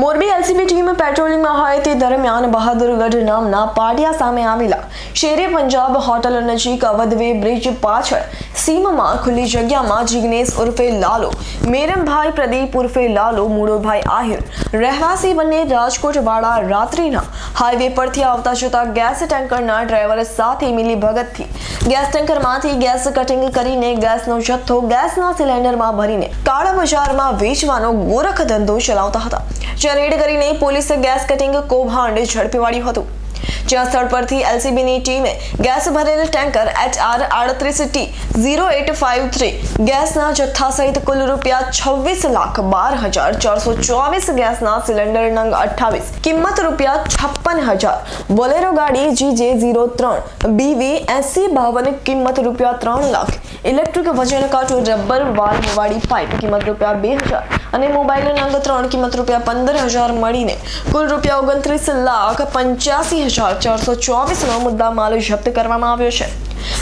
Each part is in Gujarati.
મોરબી એલસીબી ટીમ પેટ્રોલિંગમાં હોય તે દરમિયાન બહાદુરગઢ નામના પાટિયા સામે આવેલા શેરે પંજાબ હોટલ નજીક અવધવે બ્રિજ પાછળ સીમમાં ખુલ્લી જગ્યામાં જિગ્નેશ ઉર્ફે લાલો, મેરમભાઈ પ્રદીપ ઉર્ફે લાલો, મૂળોભાઈ આહિર, રહેવાસી બંને રાજકોટ વાળા રાત્રિના હાઈવે પરથી આવતા જતા ગેસ ટેન્કરના ડ્રાઈવર સાથે મિલી ભગતથી ગેસ ટેન્કરમાંથી ગેસ કટિંગ કરીને ગેસનો જથ્થો ગેસના સિલિન્ડરમાં ભરીને કાળા બજારમાં વેચવાનો ગોરખ ધંધો ચલાવતા હતા. જ્યાં રેડ કરીને પોલીસે ગેસ કટિંગ કૌભાંડ ઝડપી પાડ્યું હતું. જ્યાં સ્થળ પરથી એલસીબીની ટીમે ગેસ ભરેલ ટેન્કર એચ આર આડત્રીસ T zero eight five three ગેસના જથ્થા સહિત કુલ રૂપિયા છવ્વીસ લાખ બાર હજાર ચારસો ચોવીસ ગેસના સિલિન્ડર નંગ અઠ્ઠાવીસ, કિંમત રૂપિયા છપ્પન હજાર. બોલેરો ગાડી જીજે ઝીરો ત્રણ, બીવી એસી બાવન, કિંમત રૂપિયા ત્રણ લાખ. ઇલેક્ટ્રિક વજન કાટો રબર વાલ્વ વાળી પાઇપ, કિંમત રૂપિયા બે હજાર. અને મોબાઈલ નંગ ત્રણ કિંમત રૂપિયા પંદર હજાર મળીને કુલ રૂપિયા ઓગણત્રીસ લાખ પંચ્યાસી હજાર ચારસો ચોવીસનો મુદ્દા માલ જપ્ત કરવામાં આવ્યો છે.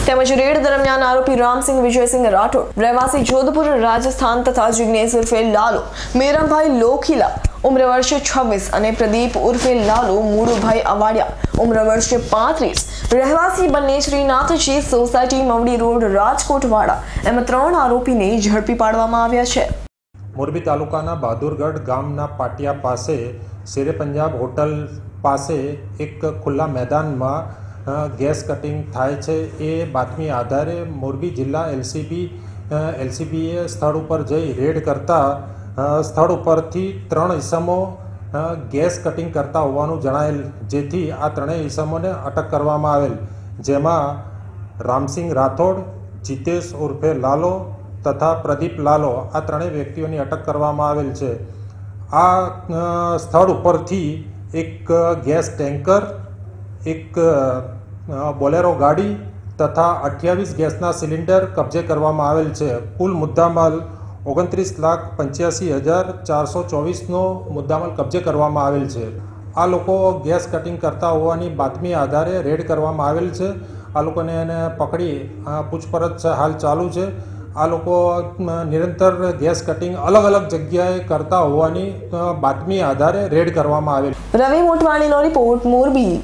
તેમજ રેડ દરમિયાન આરોપી રામસિંહ વિજયસિંહ રાઠોડ, રહેવાસી જોધપુર, રાજસ્થાન તથા જિગ્નેશ ઉર્ફે લાલુ મેરાભાઈ લોખીલા, ઉમ્ર વર્ષે છવ્વીસ અને પ્રદીપ ઉર્ફે લાલુ મૂળુભાઈ અવાડિયા, ઉમ્ર વર્ષે પાંત્રીસ. રહેવાસી બંને શ્રીનાથજી સોસાયટી, મવડી રોડ રાજકોટ વાળા એમ ત્રણ આરોપીને ઝડપી પાડવામાં આવ્યા છે. મોરબી તાલુકાના બહાદુરગઢ ગામના પાટિયા પાસે, શેરે પંજાબ હોટલ પાસે એક ખુલ્લા મેદાનમાં ગેસ કટિંગ થાય છે. એ બાતમી આધારે મોરબી જિલ્લા એલસીબી એલસીબીએ સ્થળ ઉપર જઈ રેડ કરતા સ્થળ ઉપરથી ત્રણ ઇસમો ગેસ કટિંગ કરતા હોવાનું જણાયેલ, જેથી આ ત્રણેય ઇસમોને અટક કરવામાં આવેલ. જેમાં રામસિંહ રાઠોડ, જીતેશ ઉર્ફે લાલો તથા પ્રદીપ લાલો આ ત્રણેય વ્યક્તિઓની અટક કરવામાં આવેલ છે. આ સ્થળ ઉપરથી એક ગેસ ટેન્કર, એક બોલેરો ગાડી તથા અઠ્યાવીસ ગેસના સિલિન્ડર કબજે કરવામાં આવેલ છે. કુલ મુદ્દામાલ ઓગણત્રીસ લાખ પંચ્યાસી હજાર ચારસો ચોવીસનો મુદ્દામાલ કબજે કરવામાં આવેલ છે. આ લોકો ગેસ કટિંગ કરતા હોવાની બાતમી આધારે રેડ કરવામાં આવેલ છે. આ લોકોને એને પકડી પૂછપરછ હાલ ચાલુ છે. આ લોકો નિરંતર ગેસ કટિંગ અલગ અલગ જગ્યાએ કરતા હોવાની બાતમી આધારે રેડ કરવામાં આવેલ. રવિ મોટવાણીનો રિપોર્ટ, મોરબી.